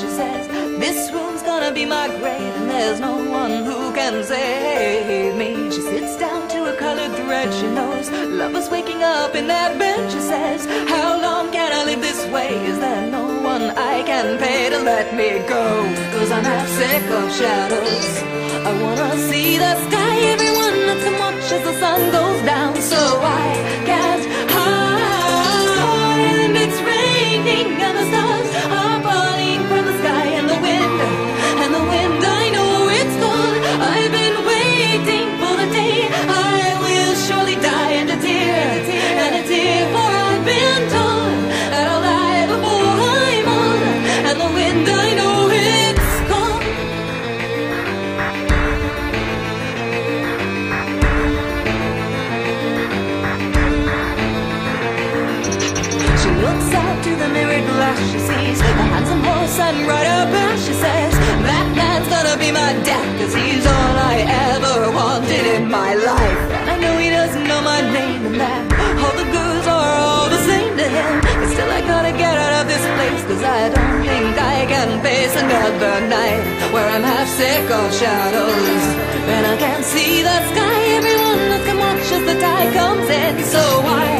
She says, This room's gonna be my grave, and there's no one who can save me. She sits down to a colored thread. She knows lovers waking up in that bed. She says, How long can I live this way? Is there no one I can pay to let me go? Cause I'm half sick of shadows. I wanna see the sky. Everyone looks and watch as the sun goes down. Handsome horse and rider pass. She says, That man's gonna be my dad, cause he's all I ever wanted in my life. And I know he doesn't know my name, and that all the girls are all the same to him. But still, I gotta get out of this place, cause I don't think I can face another night where I'm half sick of shadows. And I can't see the sky. Everyone looks and watches the tide comes in, so I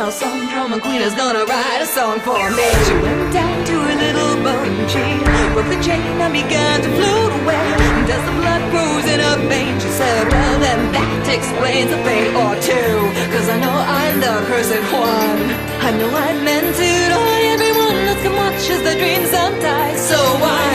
now some drama queen is gonna write a song for me. She went down to her little and she broke the chain and began to float away. And as the blood rose in her veins, she said, Well, then that explains a thing or two. Cause I know I'm the cursed one. I know I meant it all. Everyone looks and watches the dream sometimes. So I